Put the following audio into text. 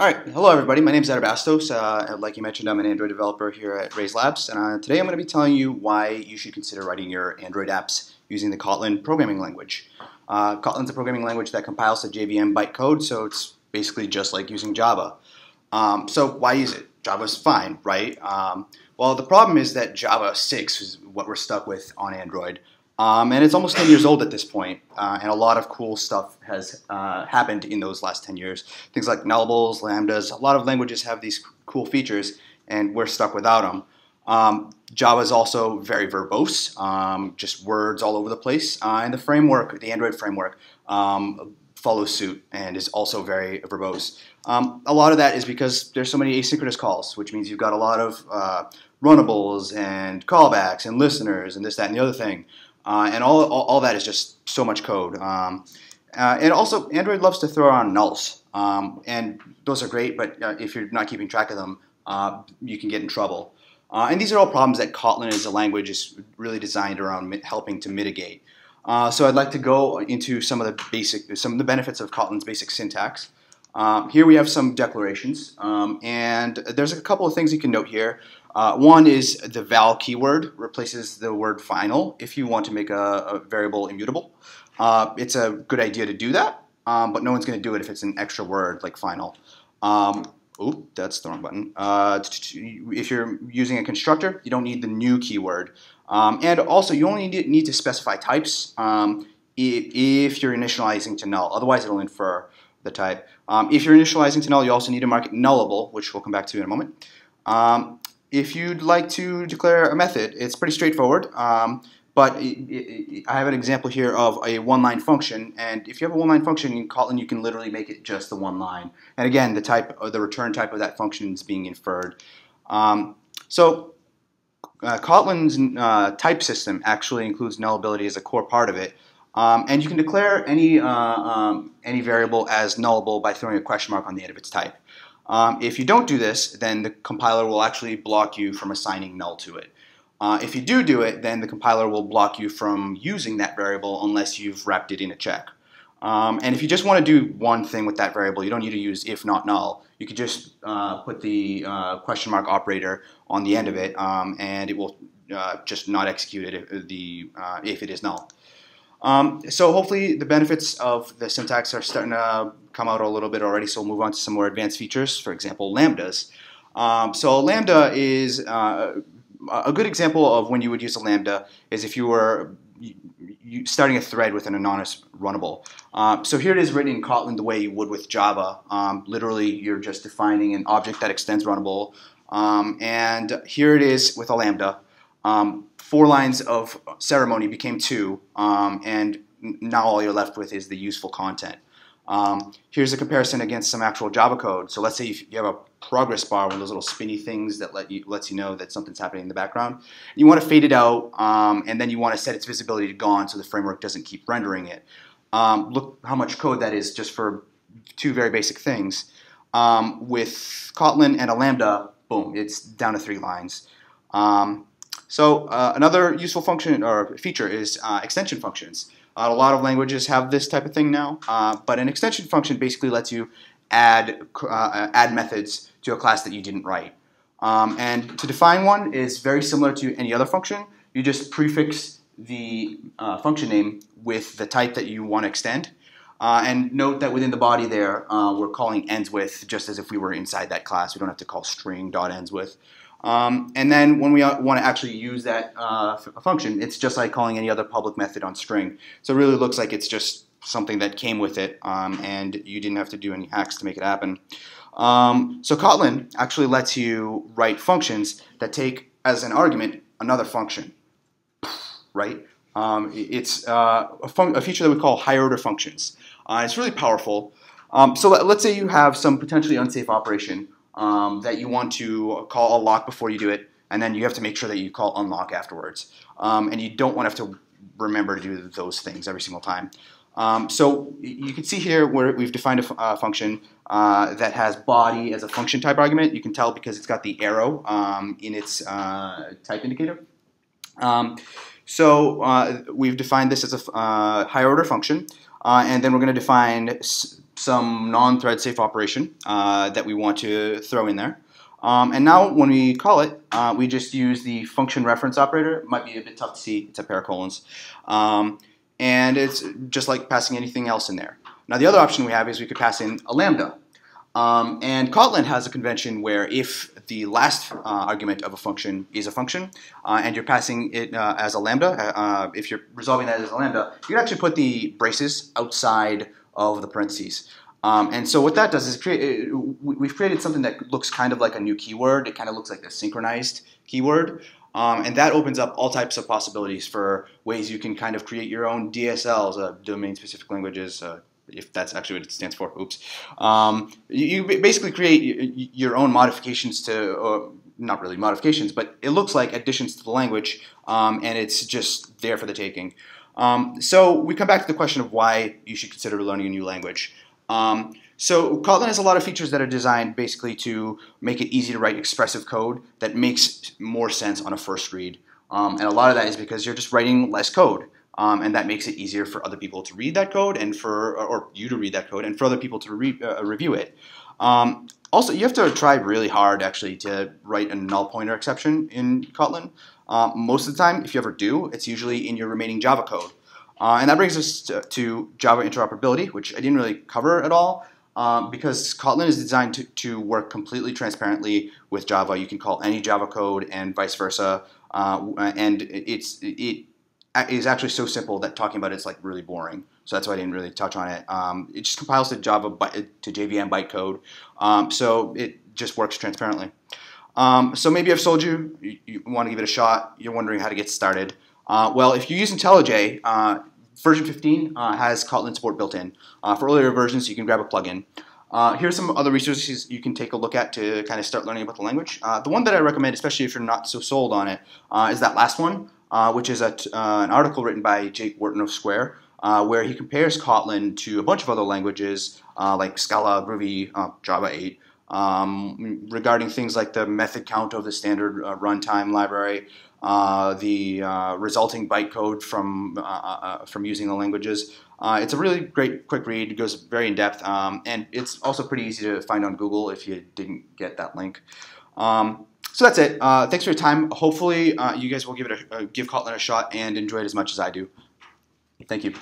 All right, hello everybody. My name is Eder Bastos. Uh, like you mentioned, I'm an Android developer here at Raizlabs, and uh, today I'm going to be telling you why you should consider writing your Android apps using the Kotlin programming language. Uh, Kotlin's a programming language that compiles to JVM bytecode, so it's basically just like using Java. Um, so why use it? Java's fine, right? Um, well, the problem is that Java 6 is what we're stuck with on Android. Um, and it's almost 10 years old at this point, uh, and a lot of cool stuff has uh, happened in those last 10 years. Things like nullables, lambdas, a lot of languages have these cool features, and we're stuck without them. Um, Java is also very verbose, um, just words all over the place, uh, and the framework, the Android framework, um, follows suit and is also very verbose. Um, a lot of that is because there's so many asynchronous calls, which means you've got a lot of uh, runnables and callbacks and listeners and this, that, and the other thing. Uh, and all, all, all, that is just so much code. Um, uh, and also, Android loves to throw on nulls. Um, and those are great, but uh, if you're not keeping track of them, uh, you can get in trouble. Uh, and these are all problems that Kotlin as a language is really designed around helping to mitigate. Uh, so I'd like to go into some of the basic, some of the benefits of Kotlin's basic syntax. Um, here we have some declarations, um, and there's a couple of things you can note here. Uh, one is the val keyword replaces the word final if you want to make a, a variable immutable. Uh, it's a good idea to do that, um, but no one's going to do it if it's an extra word like final. Um, that's the wrong button. Uh, if you're using a constructor, you don't need the new keyword. Um, and also, you only need to specify types um, if you're initializing to null. Otherwise, it'll infer the type. Um, if you're initializing to null, you also need to mark it nullable, which we'll come back to in a moment. Um, if you'd like to declare a method, it's pretty straightforward. Um, but I have an example here of a one-line function, and if you have a one-line function in Kotlin, you can literally make it just the one line. And again, the type, or the return type of that function is being inferred. Um, so uh, Kotlin's uh, type system actually includes nullability as a core part of it. Um, and you can declare any, uh, um, any variable as nullable by throwing a question mark on the end of its type. Um, if you don't do this, then the compiler will actually block you from assigning null to it. Uh, if you do do it, then the compiler will block you from using that variable unless you've wrapped it in a check. Um, and if you just want to do one thing with that variable, you don't need to use if not null. You could just uh, put the uh, question mark operator on the end of it, um, and it will uh, just not execute it if, the, uh, if it is null. Um, so hopefully the benefits of the syntax are starting to come out a little bit already, so we'll move on to some more advanced features, for example, lambdas. Um, so lambda is uh, a good example of when you would use a lambda is if you were starting a thread with an anonymous runnable. Um, so here it is written in Kotlin the way you would with Java. Um, literally, you're just defining an object that extends runnable. Um, and here it is with a lambda. Four lines of ceremony became two, um, and now all you're left with is the useful content. Um, here's a comparison against some actual Java code. So let's say you have a progress bar, one of those little spinny things that let you, lets you know that something's happening in the background. You want to fade it out, um, and then you want to set its visibility to gone so the framework doesn't keep rendering it. Um, look how much code that is just for two very basic things. Um, with Kotlin and a Lambda, boom, it's down to three lines. Um, so uh, another useful function or feature is uh, extension functions. Uh, a lot of languages have this type of thing now, uh, but an extension function basically lets you add, uh, add methods to a class that you didn't write. Um, and to define one is very similar to any other function. You just prefix the uh, function name with the type that you want to extend. And note that within the body there, we're calling ends with just as if we were inside that class. We don't have to call string dot ends with. Um, and then when we want to actually use that uh, function, it's just like calling any other public method on string. So it really looks like it's just something that came with it, um, and you didn't have to do any hacks to make it happen. Um, so Kotlin actually lets you write functions that take as an argument another function, right? Um, it's uh, a, a, feature that we call higher order functions. Uh, it's really powerful. Um, so let, us say you have some potentially unsafe operation um, that you want to call a lock before you do it, and then you have to make sure that you call unlock afterwards. Um, and you don't want to have to remember to do those things every single time. Um, so you can see here where we've defined a uh, function uh, that has body as a function type argument. You can tell because it's got the arrow um, in its uh, type indicator. Um, so uh, we've defined this as a uh, higher order function, and then we're going to define some non-thread safe operation uh, that we want to throw in there. Um, and now when we call it, uh, we just use the function reference operator. It might be a bit tough to see. It's a pair of colons. Um, and it's just like passing anything else in there. Now the other option we have is we could pass in a lambda. Um, and Kotlin has a convention where if the last uh, argument of a function is a function, uh, and you're passing it uh, as a lambda, uh, if you're resolving that as a lambda, you can actually put the braces outside of the parentheses. Um, and so what that does is create, we've created something that looks kind of like a new keyword. It kind of looks like a synchronized keyword. Um, and that opens up all types of possibilities for ways you can kind of create your own DSLs, uh, domain-specific languages, uh, if that's actually what it stands for. Oops. Um, you, you, basically create your own modifications to, or not really modifications, but it looks like additions to the language, um, and it's just there for the taking. Um, so we come back to the question of why you should consider learning a new language. Um, so Kotlin has a lot of features that are designed basically to make it easy to write expressive code that makes more sense on a first read. Um, and a lot of that is because you're just writing less code. Um, and that makes it easier for other people to read that code and for or you to read that code and for other people to re, uh, review it. Um, also, you have to try really hard actually to write a null pointer exception in Kotlin. Uh, most of the time, if you ever do, it's usually in your remaining Java code. Uh, and that brings us to, to, Java interoperability, which I didn't really cover at all. Um, because Kotlin is designed to, to, work completely transparently with Java. You can call any Java code and vice versa. Uh, and it's it is actually so simple that talking about it's like really boring. So that's why I didn't really touch on it. Um, it just compiles to Java to JVM bytecode, um, so it just works transparently. Um, so maybe I've sold you, you, you, want to give it a shot. You're wondering how to get started. Uh, well, if you use IntelliJ, uh, version 15 uh, has Kotlin support built in. Uh, for earlier versions, you can grab a plugin. Uh, here's some other resources you can take a look at to kind of start learning about the language. Uh, the one that I recommend, especially if you're not so sold on it, is that last one uh, which is a, uh, an article written by Jake Wharton of Square, uh, where he compares Kotlin to a bunch of other languages uh, like Scala, Ruby, uh, Java 8, um, regarding things like the method count of the standard uh, runtime library, the resulting bytecode from from using the languages. it's a really great quick read. It goes very in depth, um, and it's also pretty easy to find on Google if you didn't get that link. Um, so that's it. Uh, thanks for your time. Hopefully, uh, you guys will give it a, uh, give Kotlin a shot and enjoy it as much as I do. Thank you.